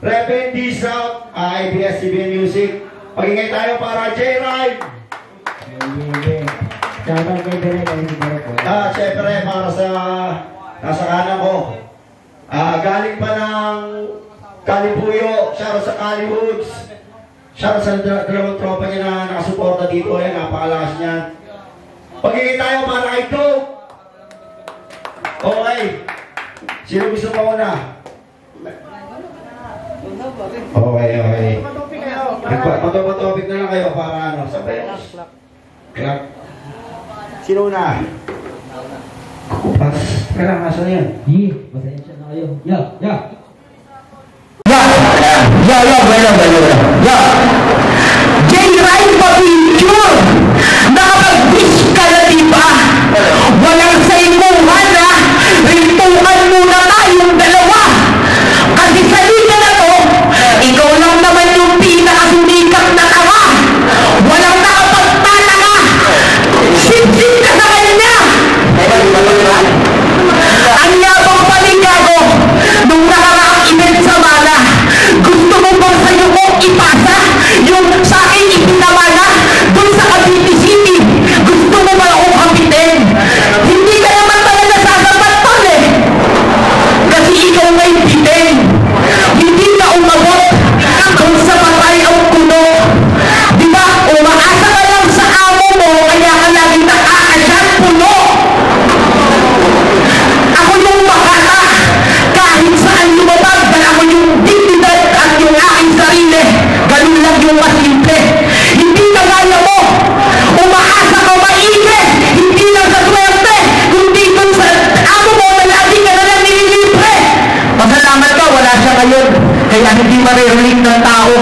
Reverend D. South, ah, IBS-CBN Music. Pagingay tayo para J-Ride! Ah, syempre, para sa nasa kanan ko. Ah, galing pa ng Kalibuyo, shoutout sa Kalihoods. Shoutout sa dalawang tropa niya na nakasuporta dito. Ayan, napakalakas niya. Pagingay tayo para kay Coke! Okay. Sino gusto pa una? Okay, okay. Nagpatopic na lang kayo para ano, sabay. Clock. Sino na? Pas, kailangan nasa na yan. Yee, pasensya na kayo. Yeah, yeah. Yeah, yeah, yeah, yeah, yeah, yeah, yeah. ganong kasimple. Hindi na kaya mo. Umaasa ka maigi. Hindi lang sa swerte, kundi kung sa ako mo na lagi ka na lang nililibre. Pasalamat ka, wala siya ngayon. Kaya hindi maririnig ng tao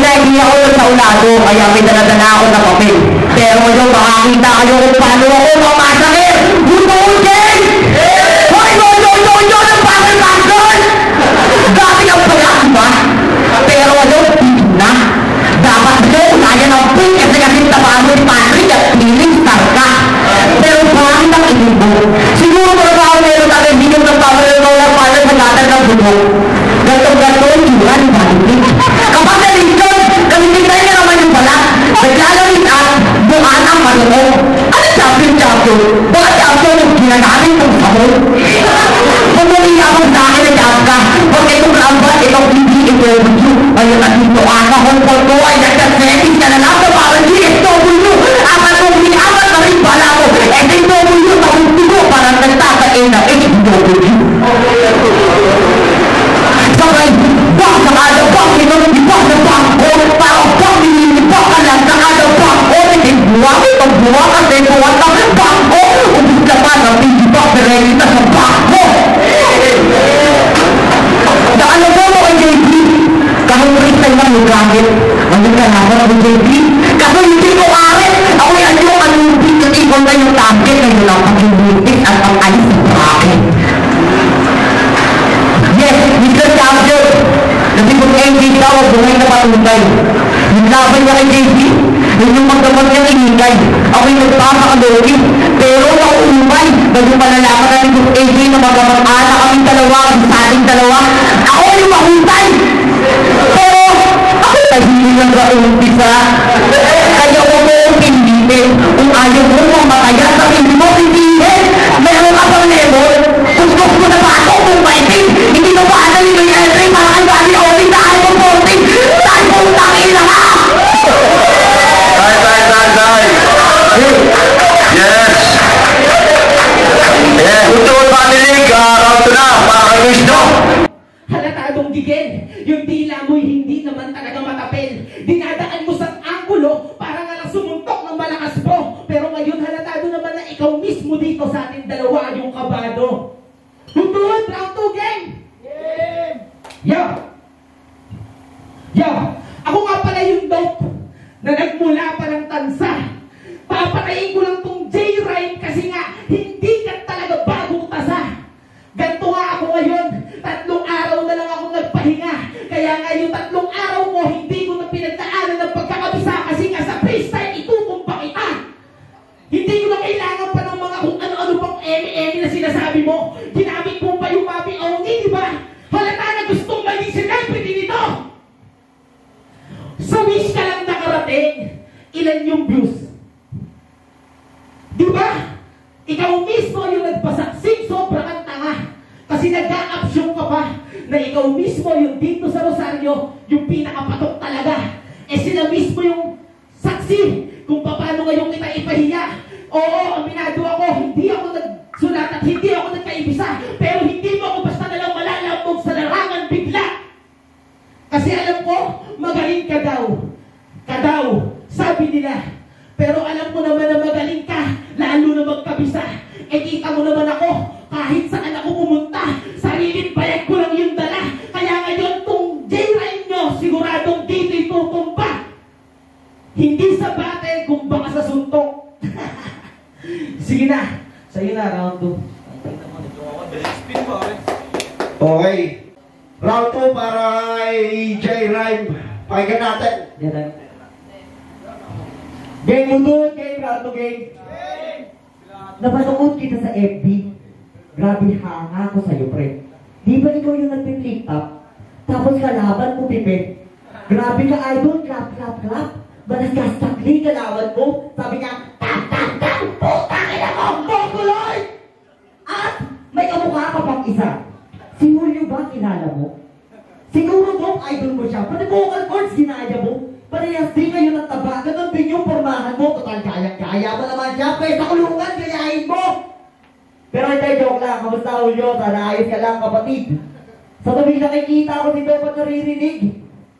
na hindi ako nagtaulado, kaya may daladala ako na papel. Pero ngayon, makakita kayo kung paano ako mamasakit! ako'y nagpapakalogi, pero nauumay, bago pa nalaman na ni Book AJ na magamag-ana ah, kaming dalawa, sa ating dalawa, ako ay mahutay! Pero, ako'y tahimik ang kaumpisa. Kaya huwag mo kong pilitin, kung ayaw mo mamatayan sa hindi mo pilitin. Yeah! Ako nga pala yung dope na nagmula pa ng tansa. Papatayin ko lang tong J-Rhyme kasi nga hindi ka talaga bagong tasa. Ganto nga ako ngayon. Tatlong araw na lang ako nagpahinga. Kaya nga yung tatlong araw ko, hindi ko na pinagdaanan ng pagkakabisa kasi nga sa freestyle, itutumpa kita. Hindi ko na kailangan pa ng mga kung ano-ano pang eme-eme na sinasabi mo. Ginamit mo pa yung Papi Ongi, di ba? Halata na gustong maging celebrity nito. Sa wish ka nakarating, ilan yung views? Di ba? Ikaw mismo yung nagpasaksing sobra kang tanga. Kasi nag-a-option ka pa na ikaw mismo yung dito sa Rosario, yung pinakapatok talaga. Eh sila mismo yung saksi kung paano ngayon kita ipahiya. Oo, aminado ako, Sige na, sa'yo na, round 2. Okay. Round 2 para kay J-Rhyme. Pakinggan natin. Lang. Game mo doon, game, round 2 game. Napanood kita sa FB. Grabe hanga ko sa'yo, pre. Di ba ikaw yung nagpi-flip top? Tapos kalaban mo, pipe. Grabe ka, idol. Clap, clap, clap. Managastakli kalaban mo. Sabi niya, tap, putang ina mo, Mongoloy! At may kamukha ka pang isa. Si Julio ba kilala mo? Siguro mo, idol mo siya. Pati vocal cords, ginaya mo. Parehas din kayo ng taba. Ganun din yung pormahan mo. Total, kayang-kaya mo naman siya. Pwede kulungan, gayahin mo. Pero hindi, joke lang. Kamusta, Julio? Sana ayos ka lang, kapatid. Sa tuwing nakikita ko si Dope at naririnig,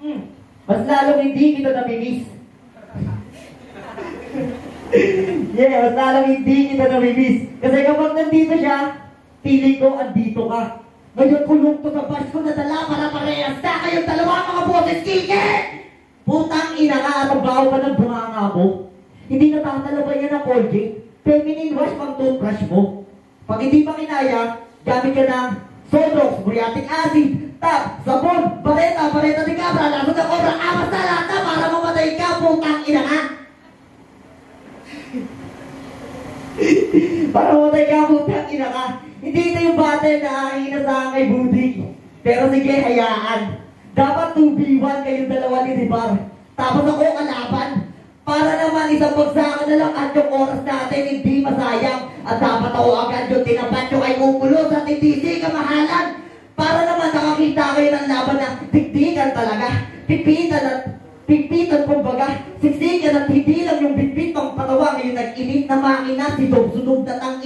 hmm, mas lalong hindi kita namimiss. Yeah, lalong hindi kita namimiss. Kasi kapag nandito siya, feeling ko andito ka. Ngayon kulong to sa bus ko na dala para parehas na kayong dalawa mga boses, Kike! Putang ina ka, baho pa ng bunganga mo. Hindi natatalo ba yan ng Colgate? Feminine wash pang toothbrush mo. Pag hindi pa kinaya, gamit ka ng Sodrox, muriatic acid, tap, sabon, bareta, bareta de cabra, laso na cobra, amas na lata para mamatay ka, putang ina ka! para mamatay ka, putang ina ka! Hindi ito yung battle na hahina sa akin kay Budik. Pero sige, hayaan. Dapat 2v1 kayong dalawa ni Ribar. Tapos ako kalaban. Para naman isang bagsakan na lang at yung oras natin hindi masayang. At dapat ako agad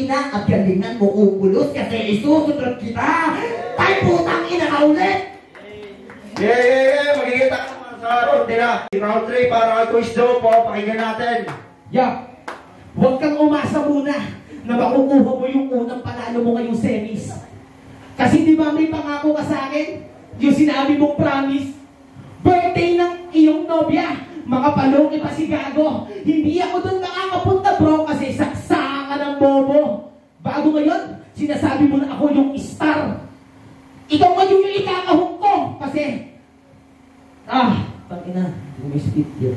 Dog-sunog na tangina at galingan mo Kumulos kasi isusunod kita. Tay putang ina ka ulit! Yeah, yeah, yeah. Magkikita ka naman sa round nila. Round 3 para kay Quiz Dope po. Pakinggan natin. Yeah. Huwag kang umasa muna na makukuha mo yung unang panalo mo ngayong semis. Kasi di ba may pangako ka sa akin? Yung sinabi mong promise. Birthday ng iyong nobya. Mga palong ipasigago. Hindi ako doon nakakapunta bro bobo. Bago ngayon, sinasabi mo na ako yung star. Ikaw ngayon yung ikakahong ko. Kasi, ah, pangina, gumispit yun.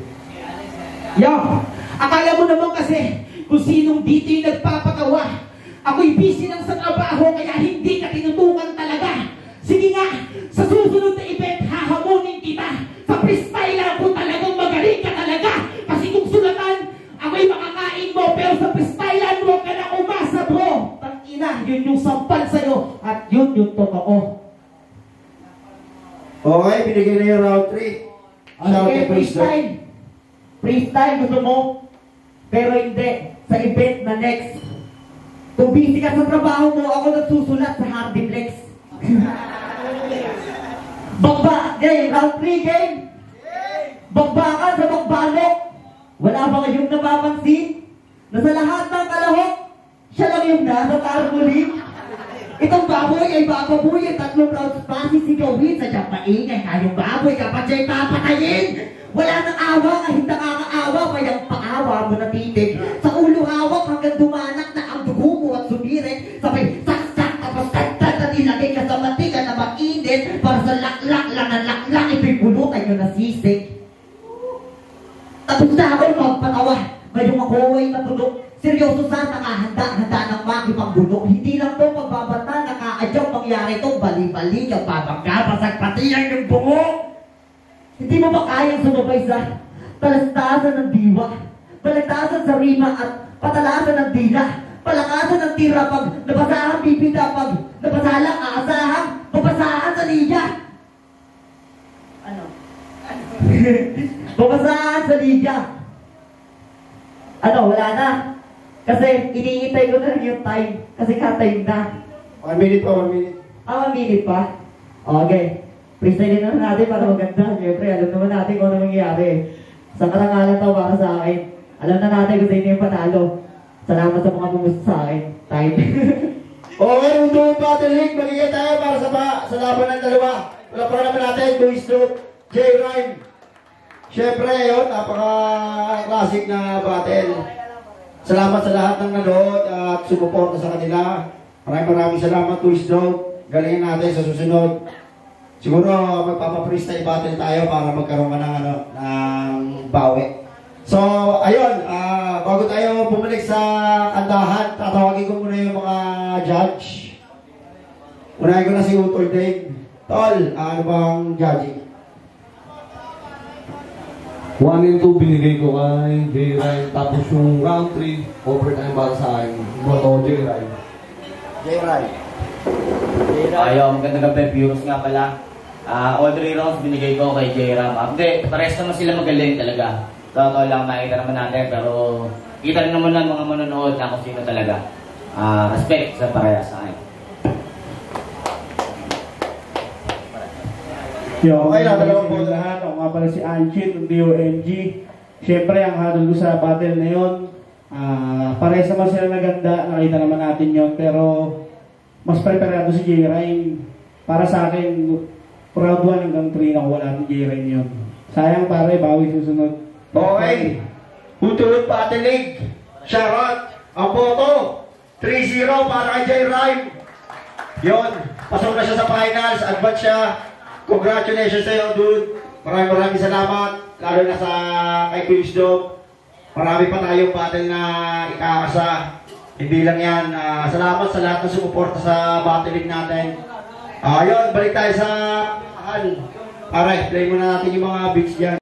Yeah. Akala mo naman kasi, kung sinong dito yung nagpapatawa, ako'y busy ng sa trabaho, kaya hindi ka tinutukan talaga. Sige nga, sa susunod na event, hahamunin kita. Sa freestyle ako sa'yo at yun yung totoo. Okay, binigay na yung round 3. Okay, Shout out to Chris Doc. freestyle. Freestyle gusto mo? Pero hindi. Sa event na next. Kung busy ka sa trabaho mo, ako nagsusulat sa Hardiplex. Bagba, game, round 3 game. Bagba ka sa bagbalok. Wala ba kayong napapansin? Na sa lahat ng kalahok, siya lang yung nasa tarpaulin. Itong baboy ay bababoy at tatlong rounds pa sisigawin sa siyang maingay nga yung baboy kapag siya'y papatayin. Wala nang awa kahit nakakaawa pa yung paawa mo na titig. Sa ulo hawak hanggang dumanak na ang dugo mo at sumirit. Sabay saksak tapos tagtag at ilagay ka sa mantika na mainit para sa laklak lang ng laklak ipipulutan nyo na sisig. Tapos na ako'y magpatawa. Ngayong ako ay natulog. Seryoso sa nakahanda-handa ng makipagbulok. Hindi lang to pagbabata, nakaadyok mangyari to. Bali-bali, yung babangga, pasagpatiyan yung bungo. Hindi mo ba kayang sumabay sa talastasan ng diwa? Balagtasan sa rima at patalasan ng dila. Palakasan ng tira pag nabasahan bibida pag nabasalang aasahan, babasahan sa liya. Ano? Babasahan sa liya. Ano, wala na. Kasi iniintay ko na lang yung time. Kasi ka-time na. 1 minute pa, 1 minute. Ah, one minute pa? Okay. Freestyle naman natin para maganda. Siyempre, alam naman natin kung ano mangyayari. Sa karangalan to para sa akin. Alam na natin kung sino yung panalo. Salamat sa mga bumusta sa akin. Time. Okay, Undo Battle League, magiging tayo para sa, ba, sa laban ng dalawa. Wala pa naman natin, Boys Troop, J. Rhyme. Siyempre, yun, napaka-classic na battle. Salamat sa lahat ng nanood at sumuporta sa kanila. Maraming maraming salamat, Boys Troop. Galingin natin sa susunod. Siguro magpapa-freestyle battle tayo para magkaroon ka ng, ano, ng bawi. So, ayun, ah, bago tayo bumalik sa kandahan, tatawagin ko muna yung mga judge. Unahin ko na si Utol Dave. Tol, ano bang judging? 1 and 2 binigay ko kay J-Rai. Tapos yung round 3, overtime para sa akin. Boto J-Rai. J-Rai. Ayaw, magandang gabi, viewers nga pala. Ah, all three rounds binigay ko kay J. Ram. Ah, Hindi, pares naman sila magaling talaga. Totoo lang, makita naman natin, pero kita rin naman ng mga manonood na kung sino talaga. Ah, respect sa parehas sa akin. Yo, Okay, okay, dalawang boto. lahat. Ako nga pala si Anchit ng DOMG. Siyempre, ang hadol ko sa battle na yun, ah parehas naman sila naganda, nakita naman natin yon pero mas preparado si J. Ryan. Para sa akin, proud 1 hanggang 3 na wala si J. Ryan yun. Sayang pare, bawi susunod. Okay. Utulot Battle League. Shoutout. Ang boto. 3-0 para kay J. Rhyme. Yun. Pasok na siya sa finals. Advance siya. Congratulations sa iyo, dude. Maraming maraming salamat. Lalo na sa kay Queen's Dog. Marami pa tayong battle na ikakasa. Hindi lang yan. Ah, salamat sa lahat ng sumuporta sa battle league natin. Ayun, balik tayo sa... Pare, play muna natin yung mga beats dyan.